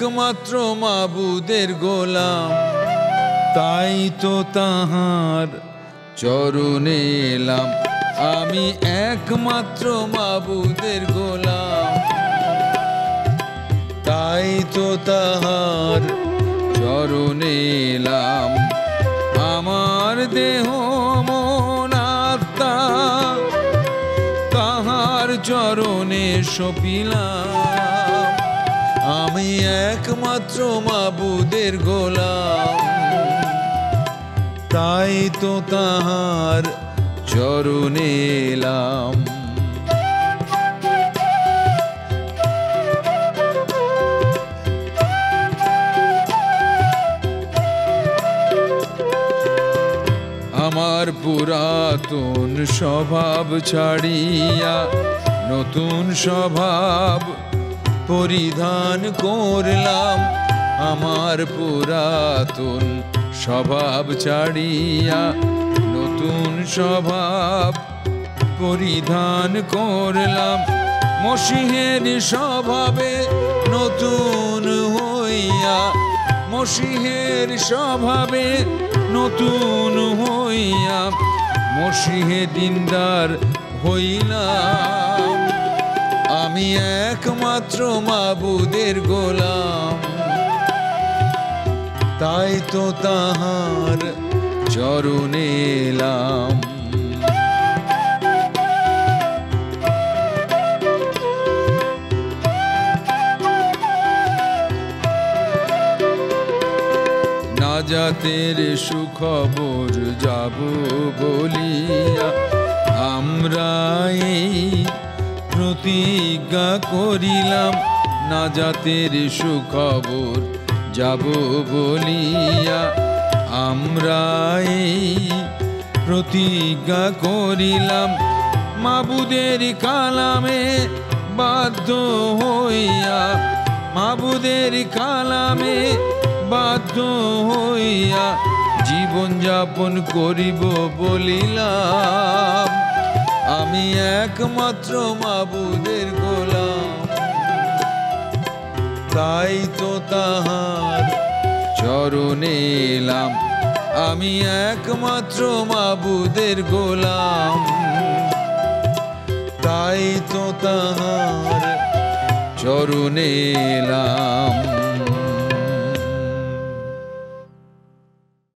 একমাত্র মাবুদের গোলাম। তাই তো তাহার চরণে এলাম। আমি একমাত্র মাবুদের গোলাম। তাই তো তাহার চরণে এলাম। আমার দেহ মন তাহার চরণে সপিলাম। আমি একমাত্র মাবুদের গোলাম। তাই তো তাহার চরণে এলাম। আমার পুরাতন স্বভাব ছাড়িয়া নতুন স্বভাব পরিধান করলাম আমার পুরাতন স্বভাব ছাড়িয়া নতুন স্বভাব পরিধান করলাম। মসিহের স্বভাবে নতুন হইয়া, মসিহের স্বভাবে নতুন হইয়া মসিহে দিনদার হইলাম। আমি একমাত্র মাবুদের গোলাম। তাই তো তাহার চরণে এলাম। নাজাতের সুখবর যাব বলিয়া প্রতিজ্ঞা করিলাম নাজাতের সুখবর যাব বলিয়া। আমরা এই প্রতিজ্ঞা করিলাম, মাবুদের কালামে বাধ্য হইয়া। মাবুদের কালামে বাধ্য হইয়া জীবন যাপন করিব বলিলাম। আমি একমাত্র মাবুদের গোলাম। তাই তো তাহার চরণে এলাম। আমি একমাত্র মাবুদের গোলাম। তাই তো তাহার চরণে এলাম।